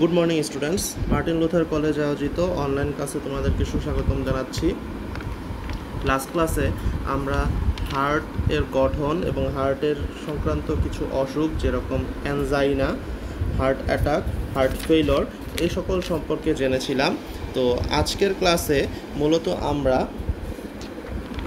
Good morning students Martin Luther কলেজে আয়োজিত online ক্লাসে তোমাদেরকে সুস্বাগতম জানাচ্ছি। লাস্ট ক্লাসে আমরা হার্ট এর গঠন এবং হার্টের সংক্রান্ত কিছু অসুখ, যেরকম angina heart attack heart failure এই সকল সম্পর্কে জেনেছিলাম। তো আজকের ক্লাসে মূলত আমরা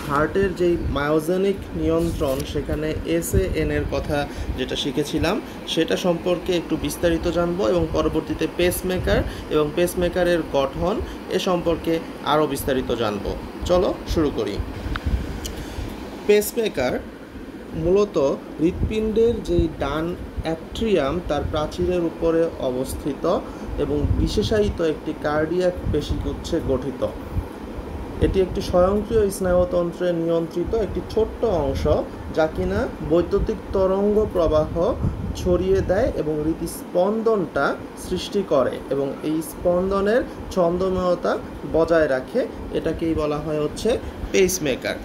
হার্টের যেই মায়োজেনিক নিয়ন্ত্রণ, সেখানে এসএএন এর কথা যেটা শিখেছিলাম, সেটা সম্পর্কে একটু বিস্তারিত জানব এবং পরবর্তীতে পেসমেকার এবং পেসমেকারের গঠন এ সম্পর্কে আরও বিস্তারিত জানব। চলো শুরু করি। পেসমেকার মূলত হৃৎপিণ্ডের যেই ডান অ্যাট্রিয়াম, তার প্রাচীরের উপরে অবস্থিত এবং বিশেষায়িত একটি কার্ডিয়াক পেশিগুচ্ছে গঠিত। এটি একটি স্বয়ংক্রিয় স্নায়ুতন্ত্রে নিয়ন্ত্রিত একটি ছোট্ট অংশ যা কিনা বৈদ্যুতিক তরঙ্গ প্রবাহ ছড়িয়ে দেয় এবং হৃদস্পন্দনটা সৃষ্টি করে এবং এই স্পন্দনের ছন্দময়তা বজায় রাখে। এটাকেই বলা হয় হচ্ছে পেসমেকার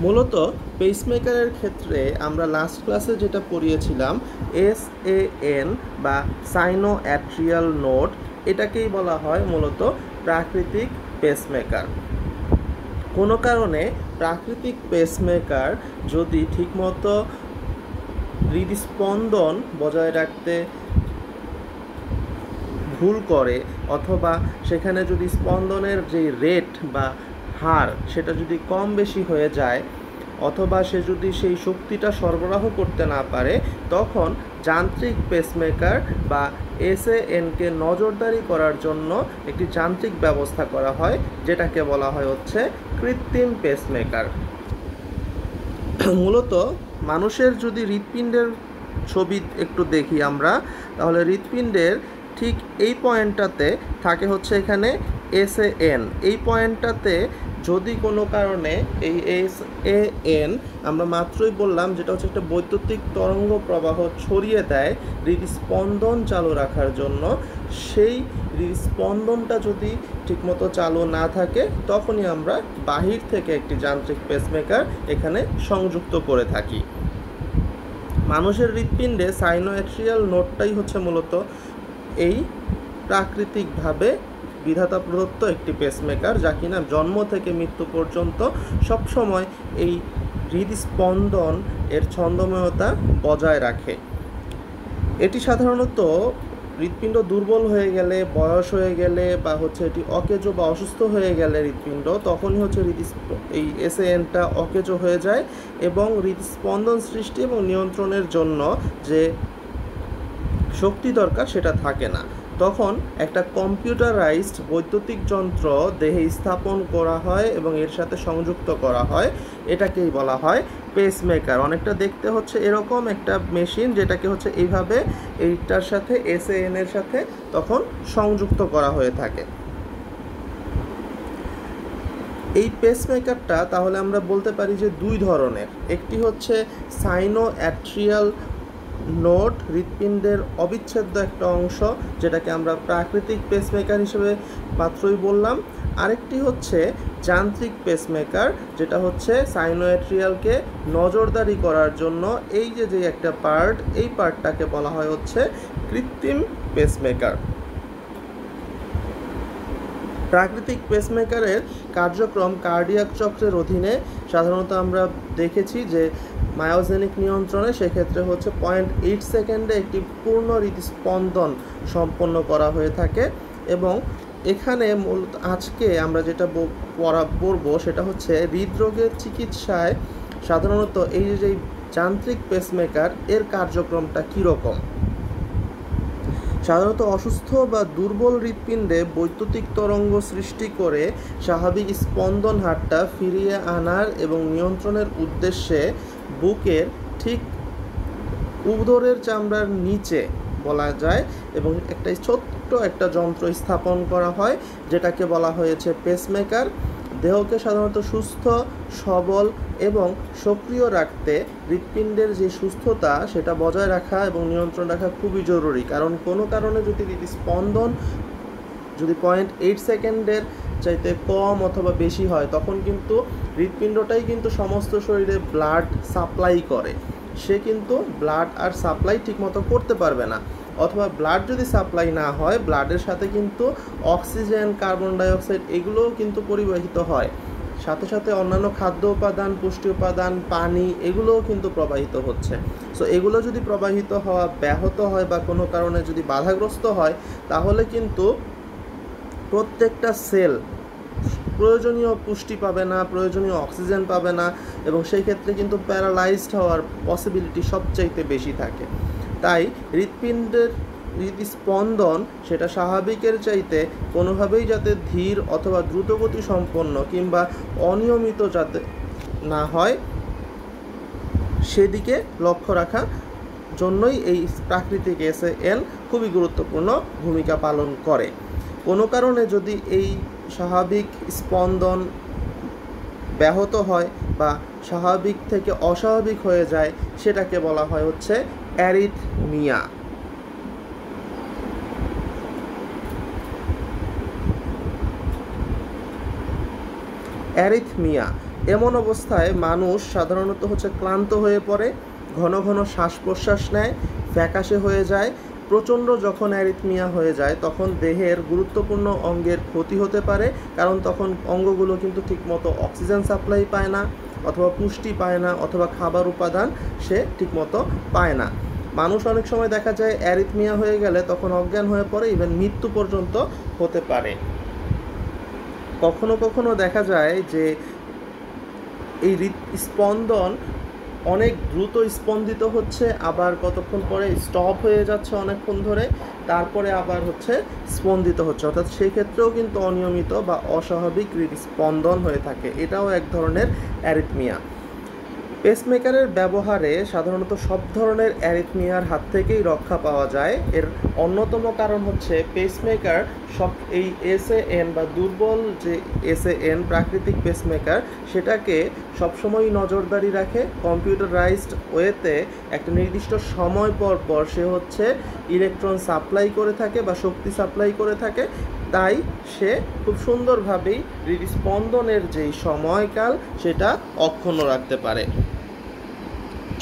মূলত পেসমেকারের ক্ষেত্রে আমরা লাস্ট ক্লাসে যেটা পড়িয়েছিলাম এস এ এন বা সাইনো অ্যাট্রিয়াল নোট এটাকেই বলা হয় মূলত প্রাকৃতিক পেসমেকার কোনো কারণে প্রাকৃতিক পেসমেকার যদি ঠিকমতো হৃদস্পন্দন বজায় রাখতে ভুল করে, অথবা সেখানে যদি স্পন্দনের যে রেট বা হার সেটা যদি কম বেশি হয়ে যায়, অথবা সে যদি সেই শক্তিটা সরবরাহ করতে না পারে, তখন যান্ত্রিক পেসমেকার বা এসএএনকে নজরদারি করার জন্য একটি যান্ত্রিক ব্যবস্থা করা হয়, যেটাকে বলা হয় হচ্ছে কৃত্রিম পেসমেকার মূলত মানুষের যদি হৃৎপিণ্ডের ছবি একটু দেখি আমরা, তাহলে হৃৎপিণ্ডের ঠিক এই পয়েন্টটাতে থাকে হচ্ছে এখানে এস এন এই পয়েন্টটাতে যদি কোনো কারণে এই এস এ এন আমরা মাত্রই বললাম যেটা হচ্ছে একটা বৈদ্যুতিক তরঙ্গ প্রবাহ ছড়িয়ে দেয় হৃদস্পন্দন চালু রাখার জন্য, সেই হৃদস্পন্দনটা যদি ঠিকমতো চালু না থাকে, তখনই আমরা বাহির থেকে একটি যান্ত্রিক পেসমেকার এখানে সংযুক্ত করে থাকি। মানুষের হৃৎপিণ্ডে সাইনোএট্রিয়াল নোটটাই হচ্ছে মূলত এই প্রাকৃতিকভাবে বিধাতা প্রদত্ত একটি পেসমেকার যা কিনা জন্ম থেকে মৃত্যু পর্যন্ত সবসময় এই হৃদস্পন্দন এর ছন্দময়তা বজায় রাখে। এটি সাধারণত হৃৎপিণ্ড দুর্বল হয়ে গেলে, বয়স হয়ে গেলে বা হচ্ছে এটি অকেজো বা অসুস্থ হয়ে গেলে হৃৎপিণ্ড, তখনই হচ্ছে হৃদ এই এসএনটা অকেজো হয়ে যায় এবং হৃদস্পন্দন সৃষ্টি এবং নিয়ন্ত্রণের জন্য যে শক্তি দরকার সেটা থাকে না। তখন একটা কম্পিউটারাইজড বৈদ্যুতিক যন্ত্র দেহে স্থাপন করা হয় এবং এর সাথে সংযুক্ত করা হয়। এটাকেই বলা হয় পেসমেকার অনেকটা দেখতে হচ্ছে এরকম একটা মেশিন যেটাকে হচ্ছে এইভাবে এইটার সাথে এস এর সাথে তখন সংযুক্ত করা হয়ে থাকে। এই পেসমেকারটা তাহলে আমরা বলতে পারি যে দুই ধরনের। একটি হচ্ছে সাইনো অ্যাট্রিয়াল নোট হৃৎপিণ্ডের অবিচ্ছেদ্য একটা অংশ, যেটাকে আমরা প্রাকৃতিক পেসমেকার হিসেবে মাত্রই বললাম। আরেকটি হচ্ছে যান্ত্রিক পেসমেকার যেটা হচ্ছে সাইনোয়েট্রিয়ালকে নজরদারি করার জন্য এই যে যে একটা পার্ট এই পার্টটাকে বলা হয় হচ্ছে কৃত্রিম পেসমেকার প্রাকৃতিক পেসমেকারের কার্যক্রম কার্ডিয়াক চক্রের অধীনে সাধারণত আমরা দেখেছি যে মায়োজেনিক নিয়ন্ত্রণে সেক্ষেত্রে হচ্ছে পয়েন্ট এইট সেকেন্ডে একটি পূর্ণ হৃদস্পন্দন সম্পন্ন করা হয়ে থাকে এবং এখানে মূলত আজকে আমরা যেটা পড়া পড়ব সেটা হচ্ছে হৃদরোগের চিকিৎসায় সাধারণত এই যে যান্ত্রিক পেসমেকার এর কার্যক্রমটা কীরকম? সাধারণত অসুস্থ বা দুর্বল হৃৎপিণ্ডে বৈদ্যুতিক তরঙ্গ সৃষ্টি করে স্বাভাবিক স্পন্দন হারটা ফিরিয়ে আনার এবং নিয়ন্ত্রণের উদ্দেশ্যে বুকের ঠিক উদরের চামড়ার নিচে বলা যায় এবং একটা ছোট্ট একটা যন্ত্র স্থাপন করা হয়, যেটাকে বলা হয়েছে পেসমেকার দেহকে সাধারণত সুস্থ, সবল এবং সক্রিয় রাখতে হৃৎপিণ্ডের যে সুস্থতা, সেটা বজায় রাখা এবং নিয়ন্ত্রণ রাখা খুবই জরুরি। কারণ কোনো কারণে যদি হৃদস্পন্দন, যদি পয়েন্ট এইট সেকেন্ডের চাইতে কম অথবা বেশি হয়, তখন কিন্তু হৃৎপিণ্ডটাই কিন্তু সমস্ত শরীরে ব্লাড সাপ্লাই করে। সে কিন্তু ব্লাড আর সাপ্লাই ঠিকমতো করতে পারবে না। অথবা ব্লাড যদি সাপ্লাই না হয় ব্লাডের সাথে কিন্তু অক্সিজেন কার্বন ডাইঅক্সাইড এগুলোও কিন্তু পরিবাহিত হয়। সাথে সাথে অন্যান্য খাদ্য উপাদান, পুষ্টি উপাদান, পানি এগুলোও কিন্তু প্রবাহিত হচ্ছে। সো এগুলো যদি প্রবাহিত হওয়া, ব্যাহত হয় বা কোনো কারণে যদি বাধাগ্রস্ত হয়, তাহলে কিন্তু প্রত্যেকটা সেল প্রয়োজনীয় পুষ্টি পাবে না, প্রয়োজনীয় অক্সিজেন পাবে না এবং সেই ক্ষেত্রে কিন্তু প্যারালাইজড হওয়ার পসিবিলিটি সবচাইতে বেশি থাকে। তাই হৃৎপিণ্ডের হৃদস্পন্দন সেটা স্বাভাবিকের চাইতে কোনোভাবেই যাতে ধীর অথবা দ্রুতগতি সম্পন্ন কিংবা অনিয়মিত যাতে না হয়, সেদিকে লক্ষ্য রাখা জন্যই এই প্রাকৃতিক এসে এন খুবই গুরুত্বপূর্ণ ভূমিকা পালন করে। কোনো কারণে যদি এই স্বাভাবিক স্পন্দন ব্যাহত হয় বা স্বাভাবিক থেকে অস্বাভাবিক হয়ে যায়, সেটাকে বলা হয় হচ্ছে অ্যারিথমিয়া। অ্যারিথমিয়া, এমন অবস্থায় মানুষ সাধারণত হচ্ছে ক্লান্ত হয়ে পড়ে, ঘন ঘন শ্বাস প্রশ্বাস নেয়, ফ্যাকাশে হয়ে যায় প্রচণ্ড যখন অ্যারিথমিয়া হয়ে যায়, তখন দেহের গুরুত্বপূর্ণ অঙ্গের ক্ষতি হতে পারে, কারণ তখন অঙ্গগুলো কিন্তু ঠিকমতো অক্সিজেন সাপ্লাই পায় না, অথবা পুষ্টি পায় না, অথবা খাবার উপাদান সে ঠিকমতো পায় না। মানুষ অনেক সময় দেখা যায় অ্যারিথমিয়া হয়ে গেলে তখন অজ্ঞান হয়ে পড়ে ইভেন মৃত্যু পর্যন্ত হতে পারে। কখনো কখনো দেখা যায় যে এই স্পন্দন অনেক দ্রুত স্পন্দিত হচ্ছে, আবার কতক্ষণ পরে স্টপ হয়ে যাচ্ছে অনেকক্ষণ ধরে, তারপরে আবার হচ্ছে স্পন্দিত হচ্ছে। অর্থাৎ সেক্ষেত্রেও কিন্তু অনিয়মিত বা অস্বাভাবিক স্পন্দন হয়ে থাকে। এটাও এক ধরনের অ্যারিথমিয়া পেসমেকারের ব্যবহারে সাধারণত সব ধরনের অ্যারিথমিয়ার হাত থেকেই রক্ষা পাওয়া যায়। এর অন্যতম কারণ হচ্ছে পেসমেকার সব এই এসএএন বা দুর্বল যে এসএএন প্রাকৃতিক পেসমেকার সেটাকে সবসময় নজরদারি রাখে। কম্পিউটারাইজড ওয়েতে একটা নির্দিষ্ট সময় পর পর সে হচ্ছে ইলেকট্রন সাপ্লাই করে থাকে বা শক্তি সাপ্লাই করে থাকে। তাই সে খুব সুন্দরভাবেই হৃদস্পন্দনের যেই সময়কাল, সেটা অক্ষুণ্ণ রাখতে পারে।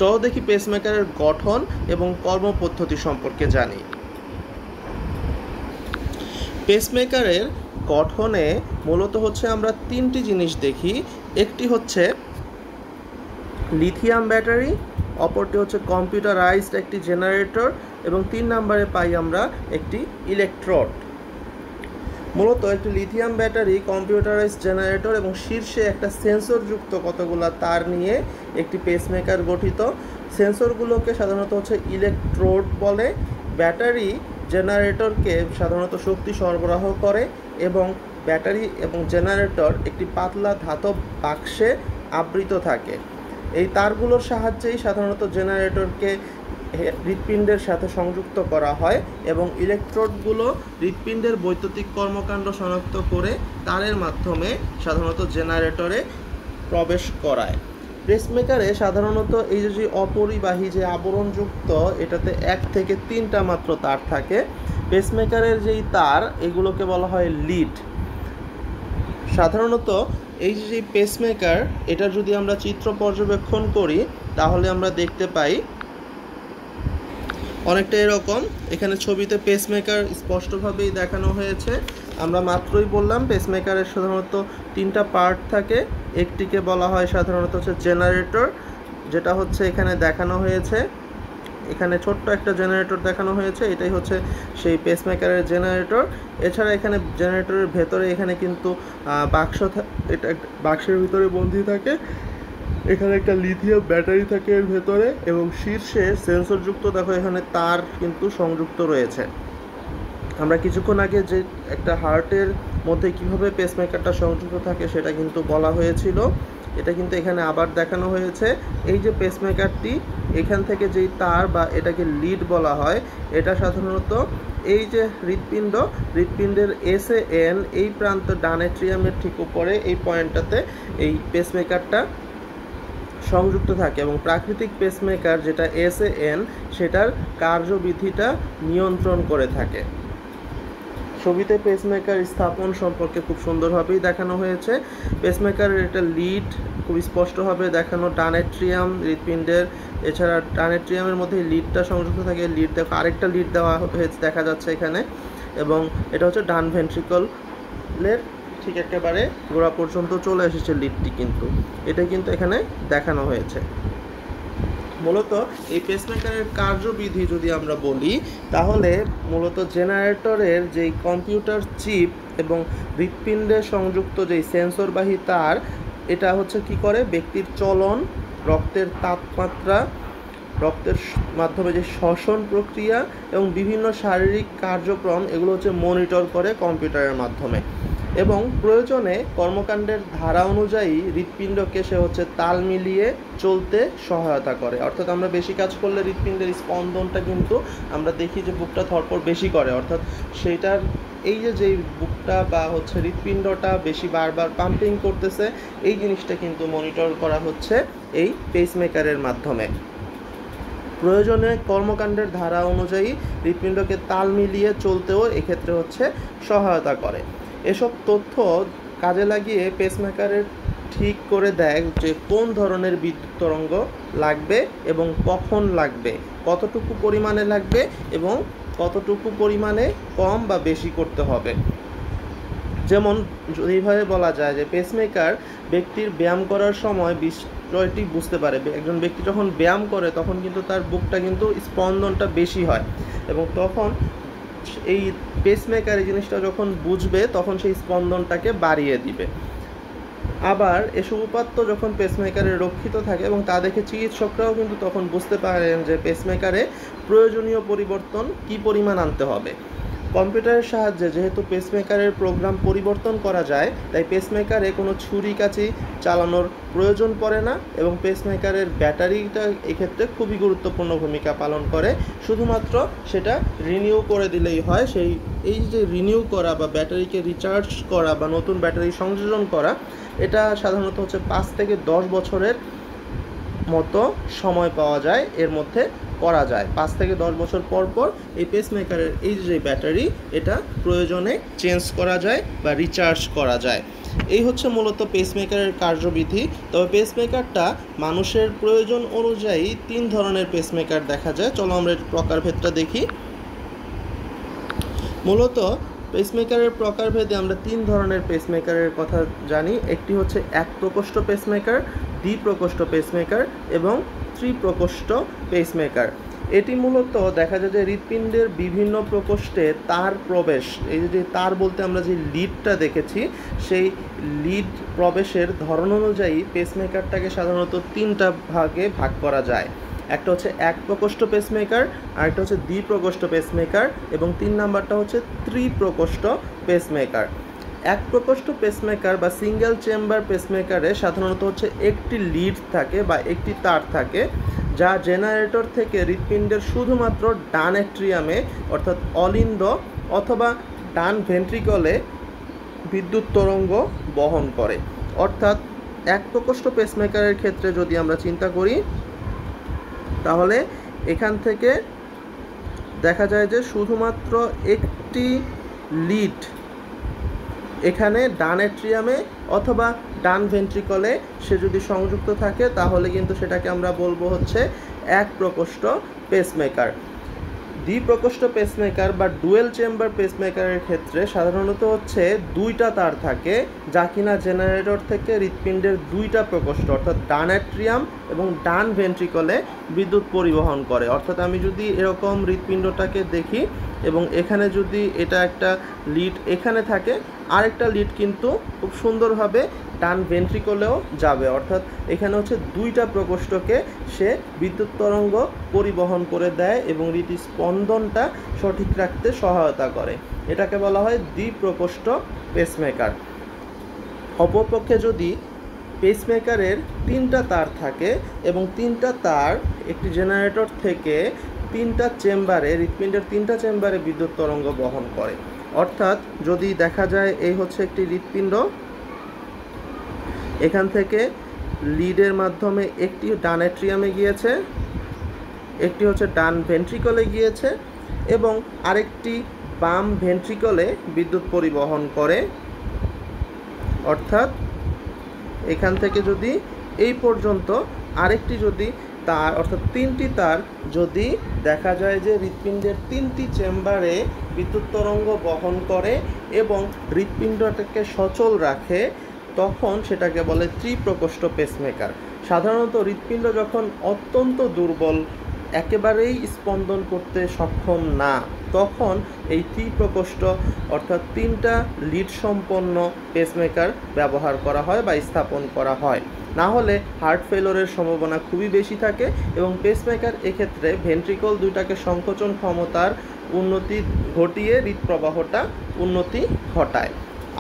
চলো দেখি পেসমেকারের গঠন এবং কর্মপদ্ধতি সম্পর্কে জানি। পেসমেকারের গঠনে মূলত হচ্ছে আমরা তিনটি জিনিস দেখি। একটি হচ্ছে লিথিয়াম ব্যাটারি অপরটি হচ্ছে কম্পিউটারাইজড একটি জেনারেটর এবং তিন নম্বরে পাই আমরা একটি ইলেকট্রোড মূলত একটি লিথিয়াম ব্যাটারি কম্পিউটারাইজ জেনারেটর এবং শীর্ষে একটা সেন্সরযুক্ত কতগুলো তার নিয়ে একটি পেসমেকার গঠিত। সেন্সরগুলোকে সাধারণত হচ্ছে ইলেকট্রোড বলে। ব্যাটারি জেনারেটরকে সাধারণত শক্তি সরবরাহ করে এবং ব্যাটারি এবং জেনারেটর একটি পাতলা ধাতব বাক্সে আবৃত থাকে। এই তারগুলোর সাহায্যেই সাধারণত জেনারেটরকে হৃৎপিণ্ডের সাথে সংযুক্ত করা হয় এবং ইলেকট্রোডগুলো হৃৎপিণ্ডের বৈদ্যুতিক কর্মকাণ্ড শনাক্ত করে তারের মাধ্যমে সাধারণত জেনারেটরে প্রবেশ করায়। পেসমেকারে সাধারণত এই যে অপরিবাহী যে আবরণযুক্ত, এটাতে এক থেকে তিনটা মাত্র তার থাকে। পেসমেকারের যেই তার, এগুলোকে বলা হয় লিড। সাধারণত এই যে পেসমেকার এটা যদি আমরা চিত্র পর্যবেক্ষণ করি, তাহলে আমরা দেখতে পাই অনেকটা এরকম। এখানে ছবিতে পেসমেকার স্পষ্টভাবেই দেখানো হয়েছে। আমরা মাত্রই বললাম পেসমেকারের সাধারণত তিনটা পার্ট থাকে। একটিকে বলা হয় সাধারণত হচ্ছে জেনারেটর যেটা হচ্ছে এখানে দেখানো হয়েছে। এখানে ছোট্ট একটা জেনারেটর দেখানো হয়েছে। এটাই হচ্ছে সেই পেসমেকারের জেনারেটর এছাড়া এখানে জেনারেটরের ভেতরে এখানে কিন্তু বাক্স এটা বাক্সের ভিতরে বন্দি থাকে। এখানে একটা লিথিয়াম ব্যাটারি থাকে এর ভেতরে এবং শীর্ষে সেন্সরযুক্ত দেখো এখানে তার কিন্তু সংযুক্ত রয়েছে। আমরা কিছুক্ষণ আগে যে একটা হার্টের মধ্যে কীভাবে পেসমেকারটা সংযুক্ত থাকে সেটা কিন্তু বলা হয়েছিল। এটা কিন্তু এখানে আবার দেখানো হয়েছে। এই যে পেসমেকারটি এখান থেকে যেই তার বা এটাকে লিড বলা হয়, এটা সাধারণত এই যে হৃৎপিণ্ড, হৃৎপিণ্ডের এস এন এই প্রান্ত ডানেট্রিয়ামের ঠিক উপরে এই পয়েন্টটাতে এই পেসমেকারটা সংযুক্ত থাকে এবং প্রাকৃতিক পেসমেকার যেটা এস এন সেটার কার্যবিধিটা নিয়ন্ত্রণ করে থাকে। ছবিতে পেসমেকার স্থাপন সম্পর্কে খুব সুন্দরভাবেই দেখানো হয়েছে। পেসমেকারের একটা লিড খুব স্পষ্টভাবে দেখানো ডানেট্রিয়াম হৃৎপিণ্ডের, এছাড়া ডানেট্রিয়ামের মধ্যে লিডটা সংযুক্ত থাকে। লিড দেখো আরেকটা লিড দেওয়া হয়েছে, দেখা যাচ্ছে এখানে। এবং এটা হচ্ছে ডান ভেন্ট্রিকলের ঠিক একেবারে গোড়া পর্যন্ত চলে এসেছে লিডটি কিন্তু। এটা কিন্তু এখানে দেখানো হয়েছে। মূলত এই পেসমেকারের কার্যবিধি যদি আমরা বলি, তাহলে মূলত জেনারেটরের যেই কম্পিউটার চিপ এবং হৃৎপিণ্ডে সংযুক্ত যেই সেন্সরবাহী তার, এটা হচ্ছে কি করে? ব্যক্তির চলন, রক্তের তাপমাত্রা, রক্তের মাধ্যমে যে শ্বসন প্রক্রিয়া এবং বিভিন্ন শারীরিক কার্যক্রম, এগুলো হচ্ছে মনিটর করে কম্পিউটারের মাধ্যমে। এবং প্রয়োজনে কর্মকাণ্ডের ধারা অনুযায়ী হৃৎপিণ্ডকে সে হচ্ছে তাল মিলিয়ে চলতে সহায়তা করে। অর্থাৎ আমরা বেশি কাজ করলে হৃৎপিণ্ডের স্পন্দনটা কিন্তু আমরা দেখি যে বুকটা ধরপর বেশি করে। অর্থাৎ সেইটার এই যে, যেই বুকটা বা হচ্ছে হৃৎপিণ্ডটা বেশি বারবার পাম্পিং করতেছে, এই জিনিসটা কিন্তু মনিটর করা হচ্ছে এই পেসমেকারের মাধ্যমে। প্রয়োজনে কর্মকাণ্ডের ধারা অনুযায়ী হৃৎপিণ্ডকে তাল মিলিয়ে চলতেও এক্ষেত্রে হচ্ছে সহায়তা করে। এসব তথ্য কাজে লাগিয়ে পেসমেকারের ঠিক করে দেয় যে কোন ধরনের বিদ্যুৎ তরঙ্গ লাগবে এবং কখন লাগবে, কতটুকু পরিমাণে লাগবে এবং কতটুকু পরিমাণে কম বা বেশি করতে হবে। যেমন এইভাবে বলা যায় যে পেসমেকার ব্যক্তির ব্যায়াম করার সময় বিষয়টি বুঝতে পারে। একজন ব্যক্তি যখন ব্যায়াম করে তখন কিন্তু তার বুকটা কিন্তু স্পন্দনটা বেশি হয় এবং তখন এই পেসমেকার এই জিনিসটা যখন বুঝবে, তখন সেই স্পন্দনটাকে বাড়িয়ে দিবে। আবার এসব উপাত্ত যখন পেসমেকারে রক্ষিত থাকে এবং তা দেখে চিকিৎসকরাও কিন্তু তখন বুঝতে পারেন যে পেসমেকারে প্রয়োজনীয় পরিবর্তন কি পরিমাণ আনতে হবে। কম্পিউটারের সাহায্যে যেহেতু পেসমেকারের প্রোগ্রাম পরিবর্তন করা যায়, তাই পেসমেকারে কোনো ছুরি কাচি চালানোর প্রয়োজন পড়ে না এবং পেসমেকারের ব্যাটারিটা এক্ষেত্রে খুবই গুরুত্বপূর্ণ ভূমিকা পালন করে। শুধুমাত্র সেটা রিনিউ করে দিলেই হয়, সেই এই যে রিনিউ করা বা ব্যাটারিকে রিচার্জ করা বা নতুন ব্যাটারি সংযোজন করা, এটা সাধারণত হচ্ছে পাঁচ থেকে দশ বছরের মতো সময় পাওয়া যায়, এর মধ্যে করা যায়। পাঁচ থেকে দশ বছর পর পর এই পেসমেকারের এই যে ব্যাটারি, এটা প্রয়োজনে চেঞ্জ করা যায় বা রিচার্জ করা যায়। এই হচ্ছে মূলত পেসমেকারের কার্যবিধি। তবে পেসমেকারটা মানুষের প্রয়োজন অনুযায়ী তিন ধরনের পেসমেকার দেখা যায়। চলো আমরা প্রকারভেদটা দেখি। মূলত পেসমেকারের প্রকারভেদে আমরা তিন ধরনের পেসমেকারের কথা জানি। একটি হচ্ছে এক প্রকোষ্ঠ পেসমেকার দ্বিপ্রকোষ্ঠ পেসমেকার এবং ত্রিপ্রকোষ্ঠ পেসমেকার এটি মূলত দেখা যায় যে হৃৎপিণ্ডের বিভিন্ন প্রকোষ্ঠে তার প্রবেশ, এই যে তার বলতে আমরা যে লিডটা দেখেছি, সেই লিড প্রবেশের ধরন অনুযায়ী পেসমেকারটাকে সাধারণত তিনটা ভাগে ভাগ করা যায়। একটা হচ্ছে এক প্রকোষ্ঠ পেসমেকার আরেকটা হচ্ছে দ্বিপ্রকোষ্ঠ পেসমেকার এবং তিন নাম্বারটা হচ্ছে ত্রিপ্রকোষ্ঠ পেসমেকার এক প্রকোষ্ঠ পেসমেকার বা সিঙ্গেল চেম্বার পেসমেকারে সাধারণত হচ্ছে একটি লিড থাকে বা একটি তার থাকে, যা জেনারেটর থেকে হৃৎপিণ্ডের শুধুমাত্র ডান অ্যাট্রিয়ামে অর্থাৎ অলিন্দ অথবা ডান ভেন্ট্রিকলে বিদ্যুৎ তরঙ্গ বহন করে। অর্থাৎ এক প্রকোষ্ঠ পেসমেকারের ক্ষেত্রে যদি আমরা চিন্তা করি, তাহলে এখান থেকে দেখা যায় যে শুধুমাত্র একটি লিড এখানে ডান অথবা ডান ভেন্ট্রিকলে সে যদি সংযুক্ত থাকে, তাহলে কিন্তু সেটাকে আমরা বলব হচ্ছে এক প্রকোষ্ঠ পেসমেকার দ্বিপ্রকোষ্ঠ পেসমেকার বা ডুয়েল চেম্বার পেসমেকারের ক্ষেত্রে সাধারণত হচ্ছে দুইটা তার থাকে, যা কিনা জেনারেটর থেকে হৃৎপিণ্ডের দুইটা প্রকোষ্ঠ, অর্থাৎ ডান অ্যাট্রিয়াম এবং ডান ভেন্ট্রিকলে বিদ্যুৎ পরিবহন করে। অর্থাৎ আমি যদি এরকম হৃৎপিণ্ডটাকে দেখি এবং এখানে যদি এটা একটা লিড এখানে থাকে আরেকটা লিড কিন্তু খুব সুন্দরভাবে ডান ভেন্ট্রিকলেও যাবে। অর্থাৎ এখানে হচ্ছে দুইটা প্রকোষ্ঠকে সে বিদ্যুৎ তরঙ্গ পরিবহন করে দেয় এবং রীতি স্পন্দনটা সঠিক রাখতে সহায়তা করে। এটাকে বলা হয় দ্বিপ্রকোষ্ঠ পেসমেকার অপরপক্ষে যদি পেসমেকারের তিনটা তার থাকে এবং তিনটা তার একটি জেনারেটর থেকে তিনটা চেম্বারে হৃৎপিণ্ডের তিনটা চেম্বারে বিদ্যুৎ তরঙ্গ বহন করে। অর্থাৎ যদি দেখা যায় এই হচ্ছে একটি হৃৎপিণ্ড, এখান থেকে লিডের মাধ্যমে একটি ডান অ্যাট্রিয়ামে গিয়েছে, একটি হচ্ছে ডান ভেন্ট্রিকলে গিয়েছে এবং আরেকটি বাম ভেন্ট্রিকলে বিদ্যুৎ পরিবহন করে। অর্থাৎ এখান থেকে যদি এই পর্যন্ত আরেকটি যদি তার, অর্থাৎ তিনটি তার যদি দেখা যায় যে হৃৎপিণ্ডের তিনটি চেম্বারে বিদ্যুৎ তরঙ্গ বহন করে এবং হৃৎপিণ্ডটাকে সচল রাখে, তখন সেটাকে বলে ত্রিপ্রকোষ্ঠ পেসমেকার সাধারণত হৃৎপিণ্ড যখন অত্যন্ত দুর্বল, একেবারেই স্পন্দন করতে সক্ষম না, তখন এই ত্রিপ্রকোষ্ঠ, অর্থাৎ তিনটা লিড সম্পন্ন পেসমেকার ব্যবহার করা হয় বা স্থাপন করা হয়। না হলে হার্ট ফেলোরের সম্ভাবনা খুবই বেশি থাকে এবং পেসমেকার এক্ষেত্রে ভেন্ট্রিকল দুইটাকে সংকোচন ক্ষমতার উন্নতি ঘটিয়ে হৃদপ্রবাহটা উন্নতি ঘটায়।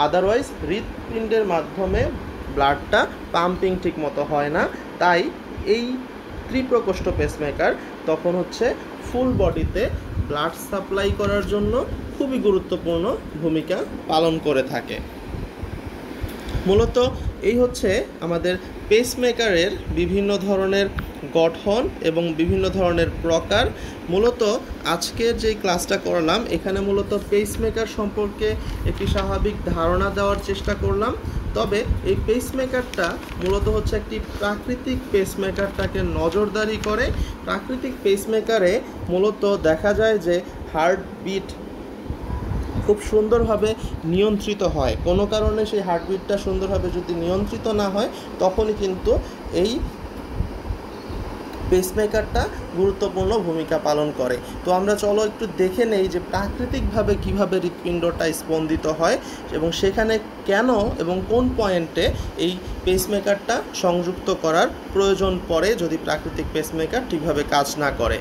আদারওয়াইজ হৃৎপিণ্ডের মাধ্যমে ব্লাডটা পাম্পিং ঠিক মতো হয় না। তাই এই ত্রিপ্রকোষ্ঠ পেসমেকার তখন হচ্ছে ফুল বডিতে ব্লাড সাপ্লাই করার জন্য খুবই গুরুত্বপূর্ণ ভূমিকা পালন করে থাকে। মূলত এই হচ্ছে আমাদের পেসমেকারের বিভিন্ন ধরনের গঠন এবং বিভিন্ন ধরনের প্রকার। মূলত আজকের যে ক্লাসটা করলাম, এখানে মূলত পেসমেকার সম্পর্কে একটি স্বাভাবিক ধারণা দেওয়ার চেষ্টা করলাম। তবে এই পেসমেকারটা মূলত হচ্ছে একটি প্রাকৃতিক পেসমেকারটাকে নজরদারি করে। প্রাকৃতিক পেসমেকারে মূলত দেখা যায় যে হার্টবিট খুব সুন্দরভাবে নিয়ন্ত্রিত হয়। কোনো কারণে সেই হার্টবিটটা সুন্দরভাবে যদি নিয়ন্ত্রিত না হয়, তখনই কিন্তু এই পেসমেকারটা গুরুত্বপূর্ণ ভূমিকা পালন করে। তো আমরা চলো একটু দেখে নেই যে প্রাকৃতিকভাবে কীভাবে হৃৎপিণ্ডটা স্পন্দিত হয় এবং সেখানে কেন এবং কোন পয়েন্টে এই পেসমেকারটা সংযুক্ত করার প্রয়োজন পড়ে যদি প্রাকৃতিক পেসমেকার ঠিকভাবে কাজ না করে।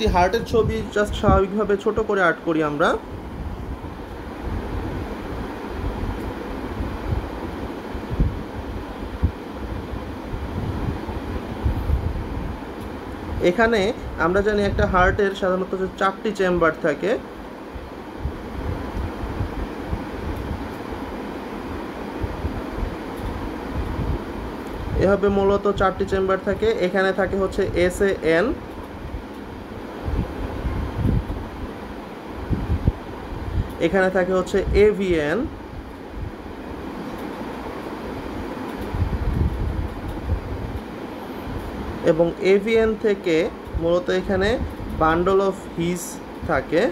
একটি হার্টের ছবি জাস্ট স্বাভাবিকভাবে ছোট করে আর্ট করি আমরা। এখানে আমরা জানি একটা হার্টের সাধারণত চারটি চেম্বার থাকে। এভাবে মূলত চারটি চেম্বার থাকে। এখানে থাকে হচ্ছে এস এ এন এখানে থাকে হচ্ছে এভিএন এবং এভিএন থেকে মূলত এখানে বান্ডল অফ হিজ থাকে।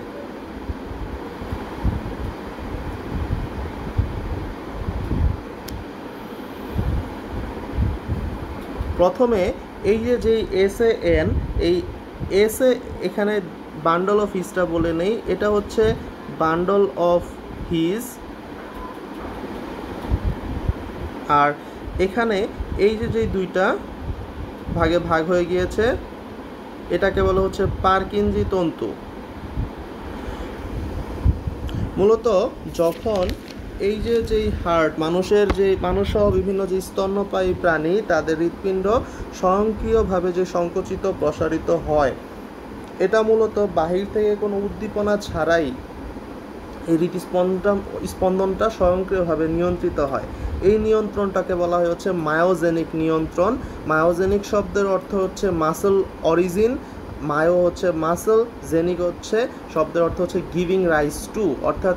প্রথমে এই যে যেই এস এন এই এস এ এখানে বান্ডল অফ হিসটা বলে নেই, এটা হচ্ছে বান্ডল অফ হিজ আর এখানে এই যে যে দুইটা ভাগে ভাগ হয়ে গিয়েছে, এটাকে বলা হচ্ছে পার্কিনজি তন্তু। মূলত যখন এই যে যেই হার্ট, মানুষের যে মানুষসহ বিভিন্ন যে স্তন্যপায়ী প্রাণী, তাদের হৃৎপিণ্ড স্বয়ংক্রিয়ভাবে যে সংকুচিত, প্রসারিত হয়, এটা মূলত বাহির থেকে কোনো উদ্দীপনা ছাড়াই এই হৃদস্পন্দনটা স্পন্দনটা স্বয়ংক্রিয়ভাবে নিয়ন্ত্রিত হয়। এই নিয়ন্ত্রণটাকে বলা হয় হচ্ছে মায়োজেনিক নিয়ন্ত্রণ। মায়োজেনিক শব্দের অর্থ হচ্ছে মাসল অরিজিন মায়ো হচ্ছে মাসল জেনিক হচ্ছে, শব্দের অর্থ হচ্ছে গিভিং রাইস টু অর্থাৎ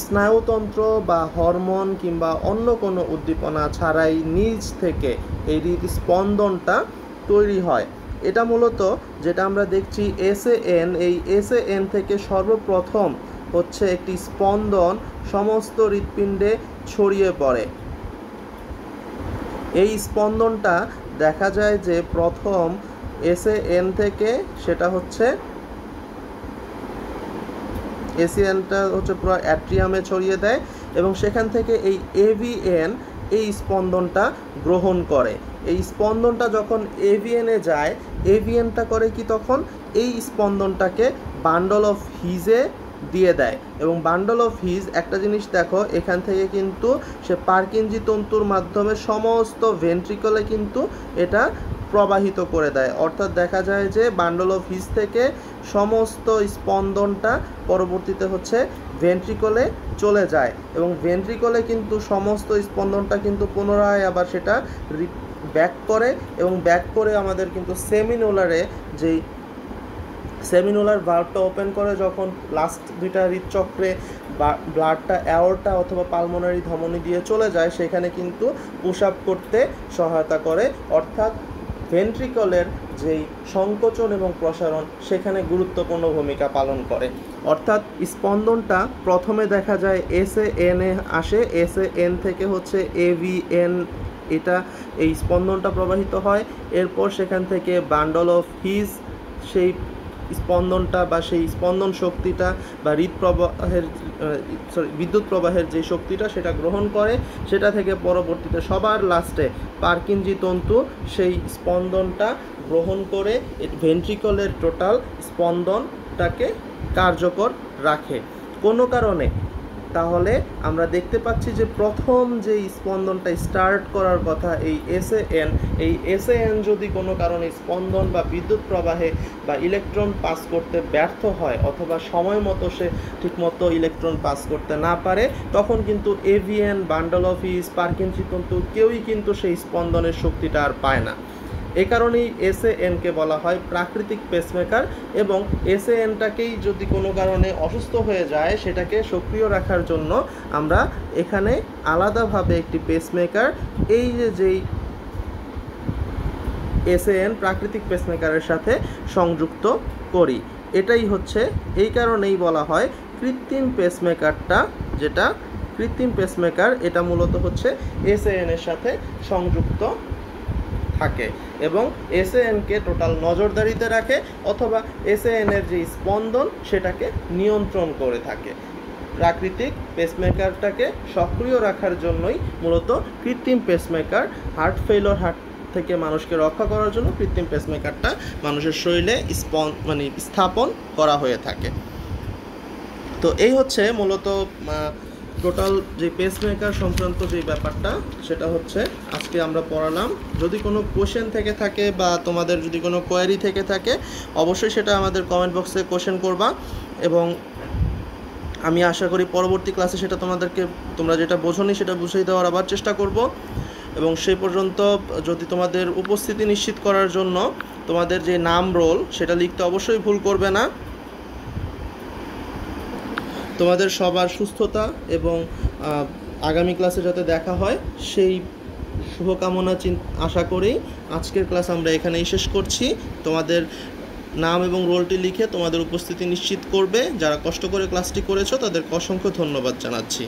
স্নায়ুতন্ত্র বা হরমোন কিংবা অন্য কোনো উদ্দীপনা ছাড়াই নিজ থেকে এই হৃদস্পন্দনটা তৈরি হয়। এটা মূলত যেটা আমরা দেখছি এস এন এই এস এন থেকে সর্বপ্রথম হচ্ছে একটি স্পন্দন সমস্ত হৃৎপিণ্ডে ছড়িয়ে পড়ে। এই স্পন্দনটা দেখা যায় যে প্রথম এসে এন থেকে সেটা হচ্ছে এসিএনটা হচ্ছে পুরো অ্যাট্রিয়ামে ছড়িয়ে দেয় এবং সেখান থেকে এই এভিএন এই স্পন্দনটা গ্রহণ করে। এই স্পন্দনটা যখন এভিএনে যায় এভিএনটা করে কি তখন? এই স্পন্দনটাকে বান্ডল অফ হিজে দিয়ে দেয়। এবং বান্ডল অফ হিজ একটা জিনিস দেখো, এখান থেকে কিন্তু সে পার্কিনজি তন্তুর মাধ্যমে সমস্ত ভেন্ট্রিকলে কিন্তু এটা প্রবাহিত করে দেয়। অর্থাৎ দেখা যায় যে বান্ডল অফ হিজ থেকে সমস্ত স্পন্দনটা পরবর্তীতে হচ্ছে ভেন্ট্রিকলে চলে যায়। এবং ভেন্ট্রিকলে কিন্তু সমস্ত স্পন্দনটা কিন্তু পুনরায় আবার সেটা ব্যাক করে এবং ব্যাক করে আমাদের কিন্তু সেমিনোলারে যেই সেমিনুলার ভাল্বটা ওপেন করে যখন লাস্ট দুইটা হৃদচক্রে ব্লাডটা অ্যাওরটা অথবা পালমোনারি ধমনী দিয়ে চলে যায়, সেখানে কিন্তু পুশ আপ করতে সহায়তা করে। অর্থাৎ ভেন্ট্রিকলের যেই সংকোচন এবং প্রসারণ, সেখানে গুরুত্বপূর্ণ ভূমিকা পালন করে। অর্থাৎ স্পন্দনটা প্রথমে দেখা যায় এস এ এন এ আসে। এস এ এন থেকে হচ্ছে এভিএন এটা এই স্পন্দনটা প্রবাহিত হয়। এরপর সেখান থেকে বান্ডল অফ হিজ সেই স্পন্দনটা বা সেই স্পন্দন শক্তিটা বা হৃদ প্রবাহের সরি বিদ্যুৎ প্রবাহের যে শক্তিটা সেটা গ্রহণ করে, সেটা থেকে পরবর্তীতে সবার লাস্টে পার্কিনজি তন্তু সেই স্পন্দনটা গ্রহণ করে ভেন্ট্রিকলের টোটাল স্পন্দনটাকে কার্যকর রাখে। কোনো কারণে তাহলে আমরা দেখতে পাচ্ছি যে প্রথম যে স্পন্দনটা স্টার্ট করার কথা এই এস এসএএন এই এস এসএএন যদি কোনো কারণে স্পন্দন বা বিদ্যুৎ প্রবাহে বা ইলেকট্রন পাস করতে ব্যর্থ হয় অথবা সময় মতো সে ঠিকমতো ইলেকট্রন পাস করতে না পারে, তখন কিন্তু এভিএন বান্ডল অফিস পার্কিনসি তন্তু কেউই কিন্তু সেই স্পন্দনের শক্তিটা আর পায় না। এ কারণেই এসএএনকে বলা হয় প্রাকৃতিক পেসমেকার এবং এসএএনটাকেই যদি কোনো কারণে অসুস্থ হয়ে যায়, সেটাকে সক্রিয় রাখার জন্য আমরা এখানে আলাদাভাবে একটি পেসমেকার এই যে যেই এসএএন প্রাকৃতিক পেসমেকারের সাথে সংযুক্ত করি। এটাই হচ্ছে, এই কারণেই বলা হয় কৃত্রিম পেসমেকারটা যেটা কৃত্রিম পেসমেকার এটা মূলত হচ্ছে এসএএন এর সাথে সংযুক্ত থাকে এবং এসএএনকে টোটাল নজরদারিতে রাখে অথবা এসএএনের যে স্পন্দন সেটাকে নিয়ন্ত্রণ করে থাকে। প্রাকৃতিক পেসমেকারটাকে সক্রিয় রাখার জন্যই মূলত কৃত্রিম পেসমেকার হার্ট ফেইলর হার্ট থেকে মানুষকে রক্ষা করার জন্য কৃত্রিম পেসমেকারটা মানুষের শরীরে স্পন মানে স্থাপন করা হয়ে থাকে। তো এই হচ্ছে মূলত টোটাল যে পেসমেকার সংক্রান্ত যে ব্যাপারটা, সেটা হচ্ছে আজকে আমরা পড়ালাম। যদি কোনো কোশ্চেন থেকে থাকে বা তোমাদের যদি কোনো কোয়ারি থেকে থাকে, অবশ্যই সেটা আমাদের কমেন্ট বক্সে কোশ্চেন করবা এবং আমি আশা করি পরবর্তী ক্লাসে সেটা তোমাদেরকে, তোমরা যেটা বোঝনি সেটা বুঝিয়ে দেওয়ার আবার চেষ্টা করব। এবং সেই পর্যন্ত যদি তোমাদের উপস্থিতি নিশ্চিত করার জন্য তোমাদের যে নাম রোল সেটা লিখতে অবশ্যই ভুল করবে না। তোমাদের সবার সুস্থতা এবং আগামী ক্লাসে যাতে দেখা হয়, সেই শুভকামনা আশা করেই আজকের ক্লাস আমরা এখানেই শেষ করছি। তোমাদের নাম এবং রোলটি লিখে তোমাদের উপস্থিতি নিশ্চিত করবে। যারা কষ্ট করে ক্লাসটি করেছ তাদের অসংখ্য ধন্যবাদ জানাচ্ছি।